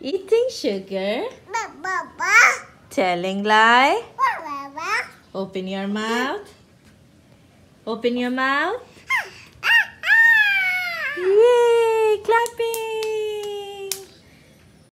Eating sugar. Telling lie. Open your mouth. Open your mouth.